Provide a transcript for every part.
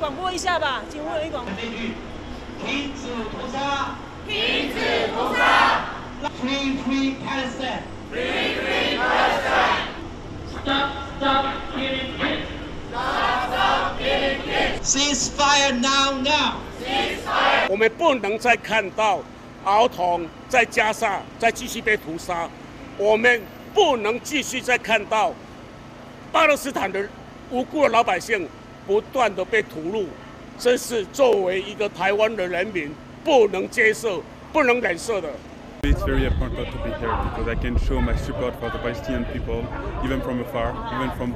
广播一下吧，请委员广。停止屠杀！停止屠杀！Free Free Palestine! Free Free Palestine! Stop Stop killing kids! Stop Stop killing kids! Ceasefire now now! Ceasefire! 我们不能再看到儿童在加沙再继续被屠杀，我们不能继续再看到巴勒斯坦的无辜的老百姓不断的被屠戮。这是作为一个台湾的人民不能接受、不能忍受的。It's very important to be here because I can show my support for the Palestinian people, even from afar, even from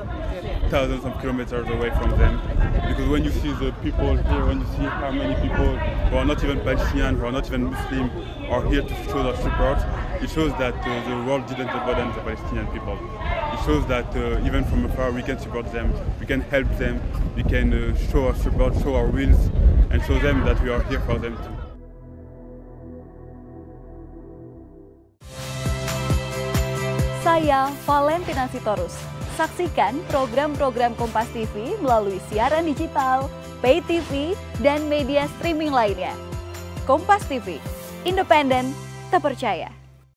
thousands of kilometers away from them. Because when you see the people here, when you see how many people who are not even Palestinian, who are not even Muslim, are here to show their support, it shows that uh, the world didn't abandon the Palestinian people. It shows that uh, even from afar we can support them, we can help them, we can uh, show our support, show our wills, and show them that we are here for them too. Saya Valentina Sitorus. Saksikan program-program Kompas TV melalui siaran digital, pay TV, dan media streaming lainnya. Kompas TV, independen, terpercaya.